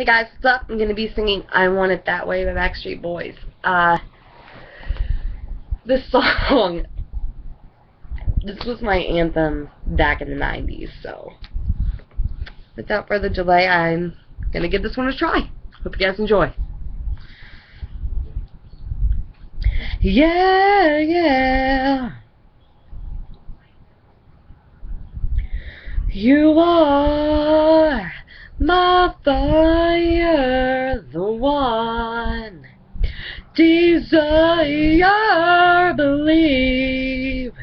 Hey guys, what's up? I'm gonna be singing I Want It That Way by Backstreet Boys. Uh, this song, this was my anthem back in the 90s, so without further delay, I'm gonna give this one a try. Hope you guys enjoy. Yeah, yeah. You are my fire, the one. Desire, believe.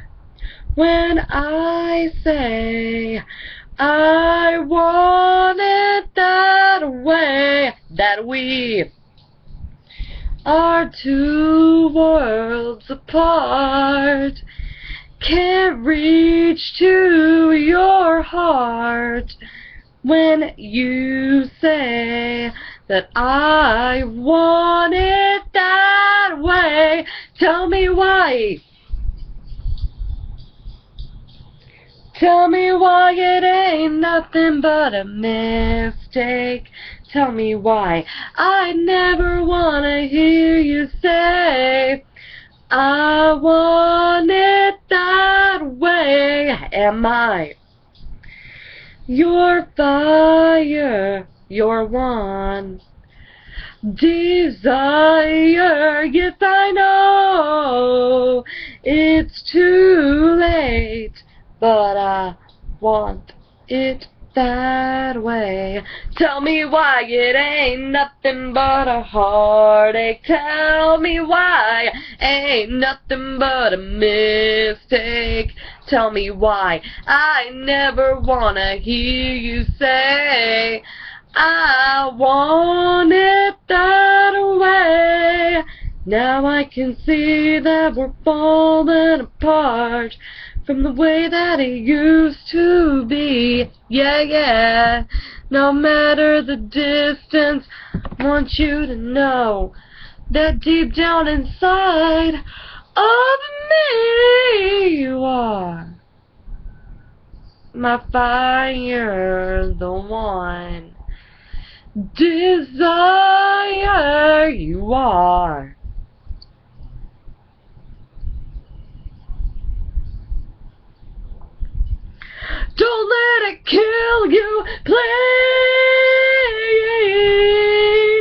When I say I want it that way, that we are two worlds apart, can't reach to your heart when you say that I want it that way. Tell me why. Tell me why it ain't nothing but a mistake. Tell me why I never wanna hear you say I want it that way. Am I? Your fire, your one desire. Yes, I know it's too late, but I want it that way. Tell me why it ain't nothing but a heartache. Tell me why ain't nothing but a mistake. Tell me why I never wanna hear you say I want it that way. Now I can see that we're falling apart from the way that it used to be. Yeah, yeah. No matter the distance, I want you to know that deep down inside of me you are. My fire, the one desire you are. Don't let it kill you, please.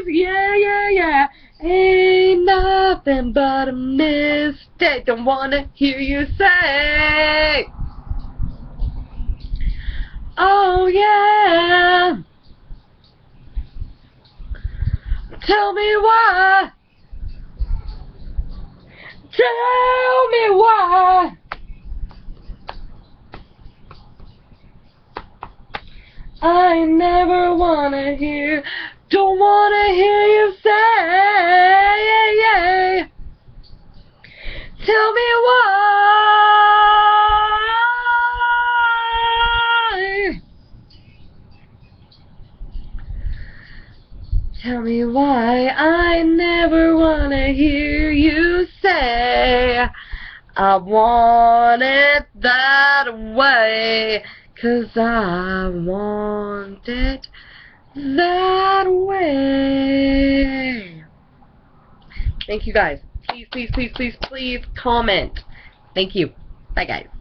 Yeah, yeah, yeah. Ain't nothing but a mistake. Don't wanna hear you say. Oh, yeah. Tell me why. Tell me why. I never wanna hear, don't wanna hear you say, tell me why. Tell me why I never wanna hear you say, I want it that way. Cause I want it that way. Thank you guys. Please, please, please, please, please comment. Thank you. Bye guys.